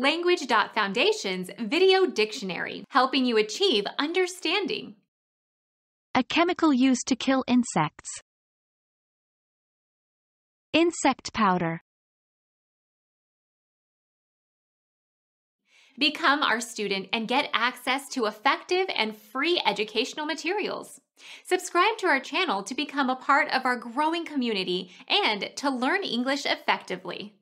Language.Foundation's Video Dictionary, helping you achieve understanding. A chemical used to kill insects. Insect powder. Become our student and get access to effective and free educational materials. Subscribe to our channel to become a part of our growing community and to learn English effectively.